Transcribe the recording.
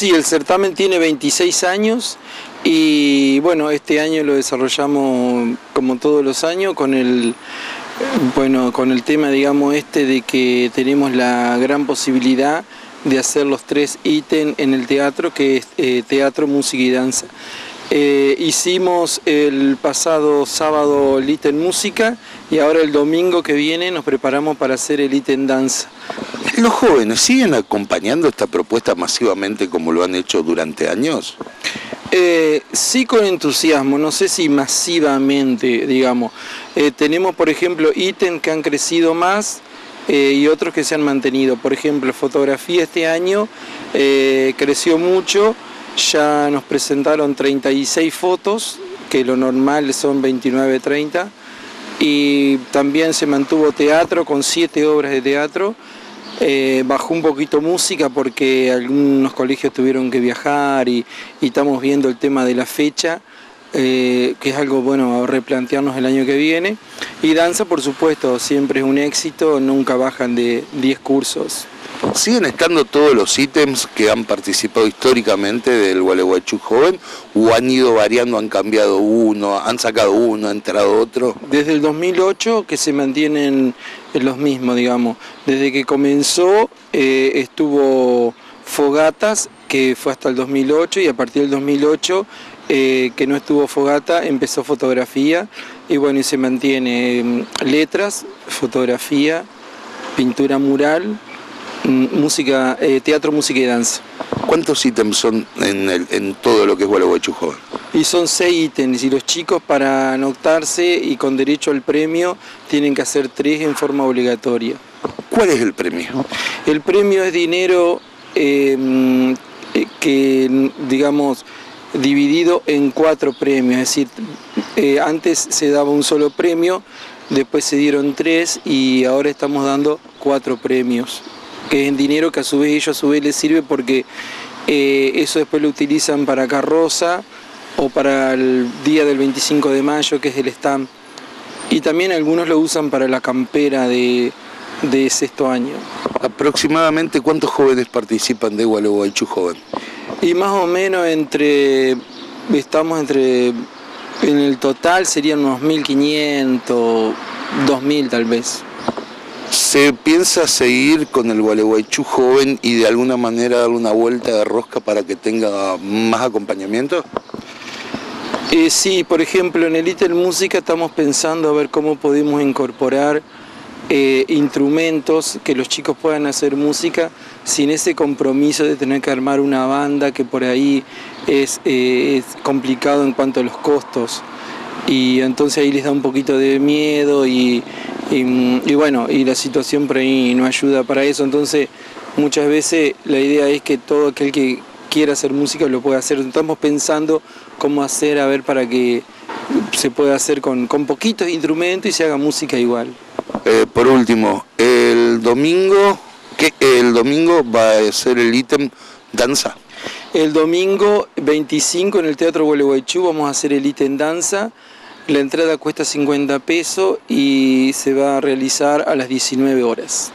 Sí, el certamen tiene 26 años y bueno, este año lo desarrollamos como todos los años con el bueno, con el tema digamos este de que tenemos la gran posibilidad de hacer los tres ítems en el teatro, que es eh, teatro, música y danza. Eh, hicimos el pasado sábado el ítem música y ahora el domingo que viene nos preparamos para hacer el ítem danza. ¿Los jóvenes siguen acompañando esta propuesta masivamente como lo han hecho durante años? Eh, sí con entusiasmo, no sé si masivamente, digamos. tenemos, por ejemplo, ítems que han crecido más, eh, y otros que se han mantenido. Por ejemplo, fotografía este año eh, creció mucho, ya nos presentaron 36 fotos, que lo normal son 29, 30, y también se mantuvo teatro con 7 obras de teatro. Eh, bajó un poquito música porque algunos colegios tuvieron que viajar y estamos viendo el tema de la fecha. Eh, que es algo bueno a replantearnos el año que viene. Y danza, por supuesto, siempre es un éxito, nunca bajan de 10 cursos. ¿Siguen estando todos los ítems que han participado históricamente del Gualeguaychú Joven o han ido variando, han cambiado uno, han sacado uno, ha entrado otro? Desde el 2008 que se mantienen los mismos, digamos. Desde que comenzó eh, estuvo Fogatas, que fue hasta el 2008 y a partir del 2008 eh, que no estuvo fogata, empezó fotografía y bueno, y se mantiene mm, letras, fotografía, pintura mural, música, eh, teatro, música y danza. ¿Cuántos ítems son en, todo lo que es Gualeguaychú Joven? Y son seis ítems y los chicos para anotarse y con derecho al premio tienen que hacer tres en forma obligatoria. ¿Cuál es el premio? El premio es dinero eh, mm, que, digamos, dividido en cuatro premios, es decir, eh, antes se daba un solo premio, después se dieron tres y ahora estamos dando cuatro premios, que es en dinero que a su vez ellos a su vez les sirve porque eh, eso después lo utilizan para carroza o para el día del 25 de mayo, que es el stand. Y también algunos lo usan para la campera de, de sexto año. ¿Aproximadamente cuántos jóvenes participan de Gualeguaychú Joven? Y más o menos entre, estamos entre, en el total serían unos 1.500, 2.000 tal vez. ¿Se piensa seguir con el Gualeguaychú joven y de alguna manera darle una vuelta de rosca para que tenga más acompañamiento? Eh, sí, por ejemplo, en el ITEL Música estamos pensando a ver cómo podemos incorporar eh, instrumentos, que los chicos puedan hacer música sin ese compromiso de tener que armar una banda que por ahí es, eh, complicado en cuanto a los costos. Y entonces ahí les da un poquito de miedo y, bueno, y la situación por ahí no ayuda para eso. Entonces muchas veces la idea es que todo aquel que quiera hacer música lo pueda hacer. Estamos pensando cómo hacer, a ver, para que se pueda hacer con, con poquitos instrumentos y se haga música igual. Eh, por último, el domingo, ¿qué, el domingo va a ser el ítem danza. El domingo 25 en el Teatro Gualeguaychú vamos a hacer el ítem danza. La entrada cuesta 50 pesos y se va a realizar a las 19 horas.